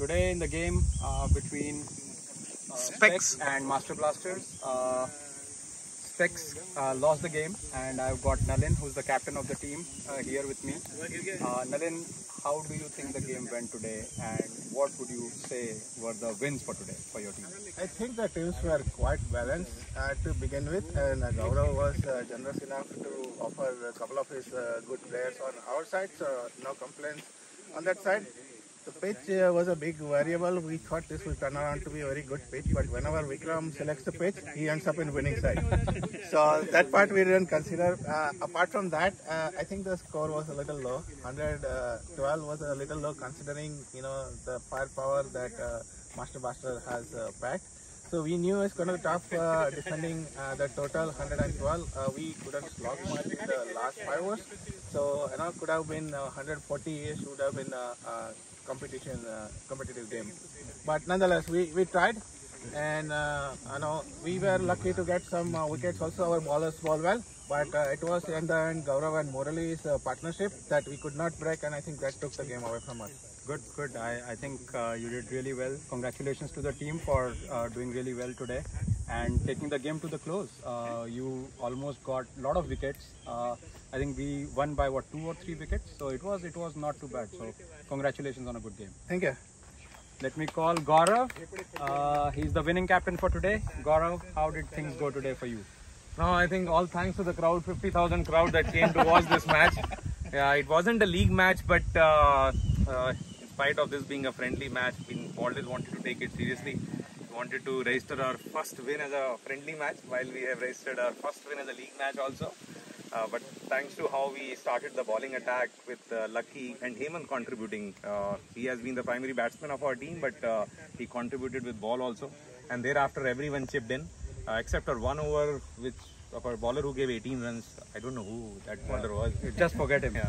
Today in the game uh, between uh, Specs and Master Blasters, uh, Specs uh, lost the game, and I've got Nalin, who's the captain of the team, uh, here with me. Uh, Nalin, how do you think the game went today, and what would you say were the wins for today for your team? I think the teams were quite balanced uh, to begin with, and uh, Gaurav was uh, generous enough to offer a couple of his uh, good players on our side, so no complaints on that side. The pitch uh, was a big variable. We thought this would turn around to be a very good pitch, but whenever Vikram selects the pitch, he ends up in winning side. so that part we didn't consider. Uh, apart from that, uh, I think the score was a little low. 112 was a little low considering you know the firepower that uh, Master Blaster has uh, packed. So we knew it's going to be tough uh, defending uh, the total 112. Uh, we couldn't slog much in the last five overs. So you know, could have been uh, 140 should have been competition uh, competitive game. But nonetheless, we, we tried, and uh, you know we were lucky to get some uh, wickets. Also, our bowlers ball well. But uh, it was in the end Gaurav and Murali's uh, partnership that we could not break, and I think that took the game away from us. Good, good. I, I think uh, you did really well. Congratulations to the team for uh, doing really well today and taking the game to the close. Uh, you almost got a lot of wickets. Uh, I think we won by what two or three wickets, so it was it was not too bad. So congratulations on a good game. Thank you. Let me call Gaurav. Uh, he's the winning captain for today. Gaurav, how did things go today for you? No, I think all thanks to the crowd, 50,000 crowd that came to watch this match. Yeah, it wasn't a league match, but uh, uh, in spite of this being a friendly match, we always wanted to take it seriously. We wanted to register our first win as a friendly match, while we have registered our first win as a league match also. Uh, but thanks to how we started the bowling attack with uh, Lucky and Hemant contributing, uh, he has been the primary batsman of our team, but uh, he contributed with ball also. And thereafter, everyone chipped in, uh, except for one over, which of our bowler who gave 18 runs. I don't know who that bowler was. Just forget him.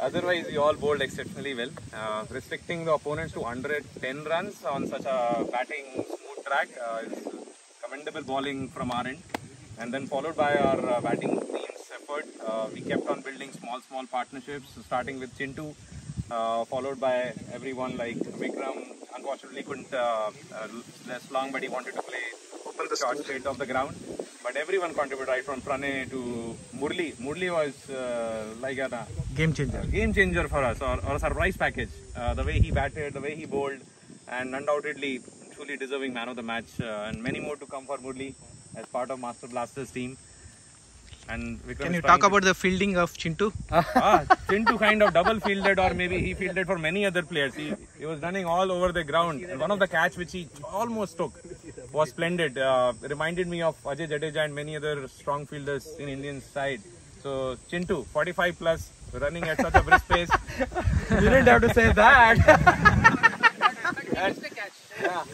Otherwise, we all bowled exceptionally well, uh, restricting the opponents to under 10 runs on such a batting smooth track uh, is commendable bowling from our end. And then followed by our uh, batting team's effort, uh, we kept on building small, small partnerships, starting with Chintu, uh, followed by everyone like Vikram. Unfortunately, couldn't uh, uh, less long, but he wanted to play open the short straight of the ground. But everyone contributed, right from Pranay to Murli. Murli was uh, like a Game changer. game changer for us, or, or a surprise package. Uh, the way he batted, the way he bowled, and undoubtedly truly deserving man of the match. Uh, and many more to come for Murli as part of Master Blasters team. And Vikram Can you talk about the fielding of Chintu? ah, Chintu kind of double fielded, or maybe he fielded for many other players. He, he was running all over the ground. And one of the catch which he almost took was splendid. Uh, reminded me of Ajay Jadeja and many other strong fielders in Indian side. So Chintu, 45 plus, running at such a brisk pace. You didn't have to say that. Yeah,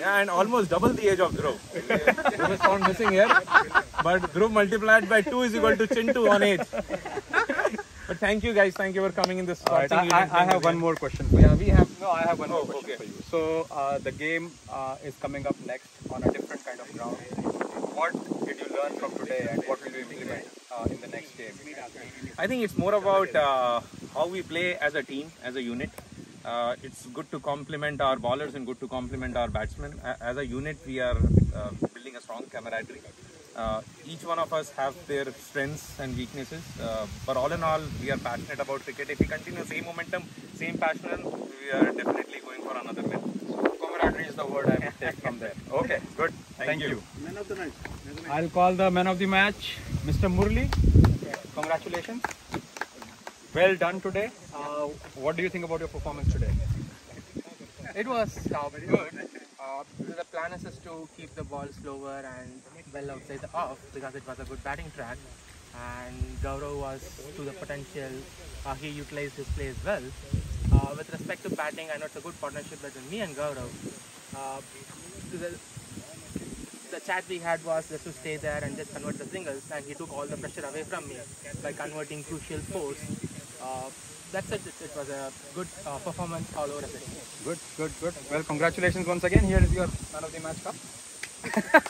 yeah, and almost double the age of Dhruv. Dhruv is found missing here. But Dhruv multiplied by 2 is equal to Chintu on age. But thank you guys. Thank you for coming in this All right, scorching I, I, I have one more question for you. Yeah, we have. No, I have one more Oh, question okay. for you. So uh, the game uh, is coming up next on a different kind of ground. What did you learn from today, and what will you implement uh, in the next game? I think it's more about uh, how we play as a team, as a unit. Uh, it's good to complement our bowlers and good to complement our batsmen. As a unit, we are uh, building a strong camaraderie. Uh, each one of us have their strengths and weaknesses, uh, but all in all, we are passionate about cricket. If we continue same momentum, same passion, we are definitely going for another win. Camaraderie is the word I would take from there. Okay, good. Thank, you. Man of the match. I'll call the man of the match, Mr. Murli. Congratulations. Well done today. Uh, what do you think about your performance today? It was uh, good. Uh, the plan is just to keep the ball slower and well outside the off because it was a good batting track. And Gaurav was to the potential. Uh, he utilized his plays well. Uh, with respect to batting, I know it's a good partnership between me and Gaurav. Uh, the, the chat we had was just to stay there and just convert the singles, and he took all the pressure away from me by converting crucial fours. Uh, that's it. It, was a good uh, performance all over. Good, good, good. Well, congratulations once again. Here is your man of the match cup.